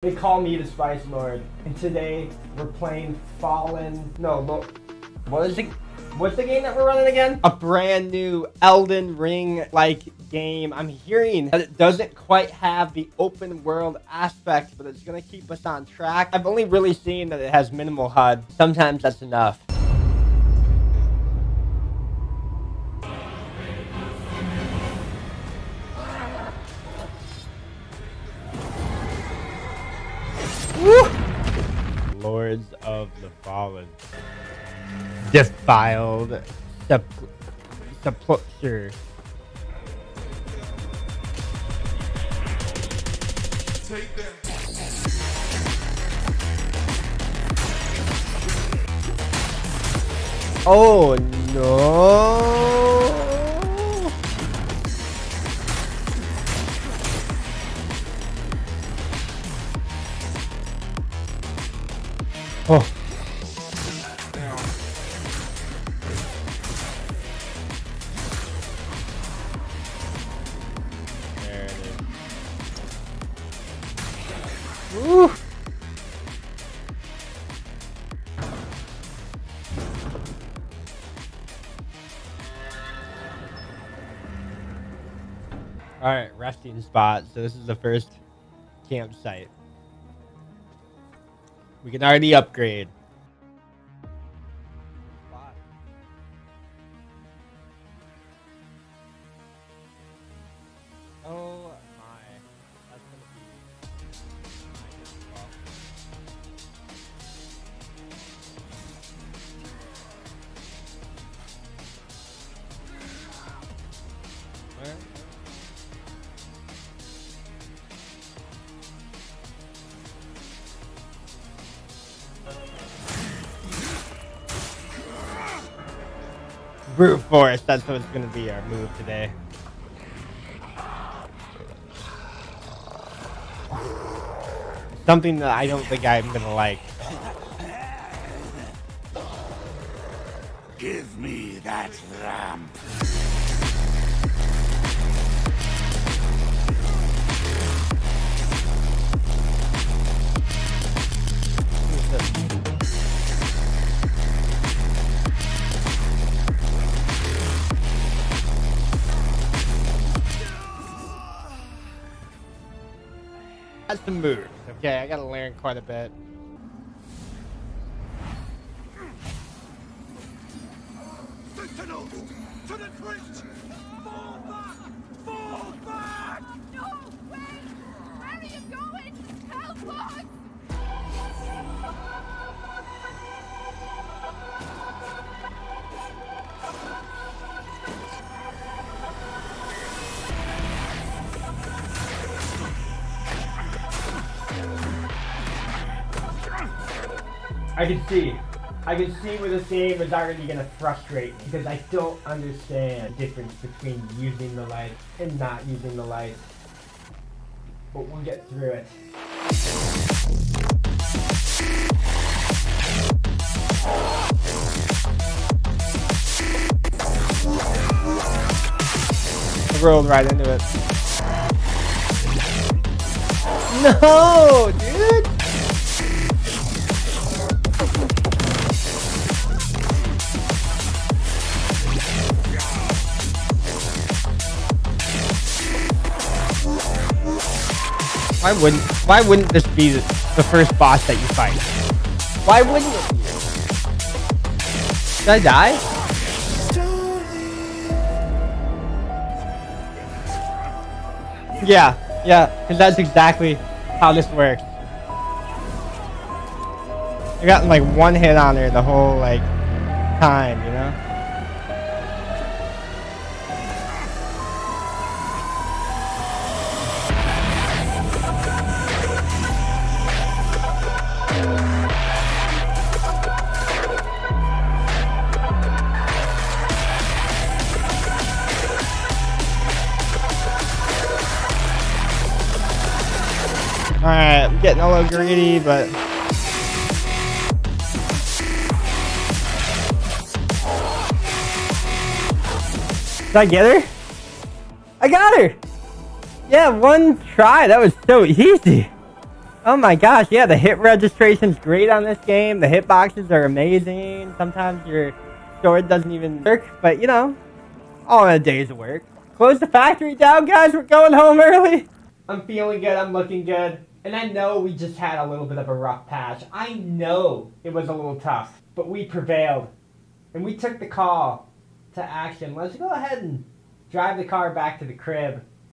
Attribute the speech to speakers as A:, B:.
A: They call me the Spice Lord, and today we're playing Fallen. No, no. What is the What's the game that we're running again? A brand new Elden Ring like game. I'm hearing that it doesn't quite have the open world aspect, but it's gonna keep us on track. I've only really seen that it has minimal HUD. Sometimes that's enough. Lords of the Fallen. Defiled sep- sepulture.
B: Take that.
A: Oh no! Oh. There it is. Alright, resting spot. So this is the first campsite. We can already upgrade. Brute force, that's what's gonna be our move today. Something that I don't think I'm gonna like.
B: Give me that ramp.
A: That's the move. Okay, I gotta learn quite a bit.
B: Sentinels! To the! Fall back!
A: I can see. I can see where this game is already gonna frustrate me because I don't understand the difference between using the light and not using the light. But we'll get through it. I rolled right into it. No, dude! Why wouldn't Why wouldn't this be the, first boss that you fight? Why wouldn't it be? Did I die? Yeah, yeah, because that's exactly how this works. I got like one hit on her the whole like time, you know? Alright, I'm getting a little greedy, but Did I get her? I got her! Yeah, one try. That was so easy. Oh my gosh, yeah, the hit registration's great on this game. The hitboxes are amazing. Sometimes your sword doesn't even work, but you know, all in a day's work. Close the factory down, guys. We're going home early. I'm feeling good. I'm looking good. And I know we just had a little bit of a rough patch. I know it was a little tough, but we prevailed. And we took the call to action. Let's go ahead and drive the car back to the crib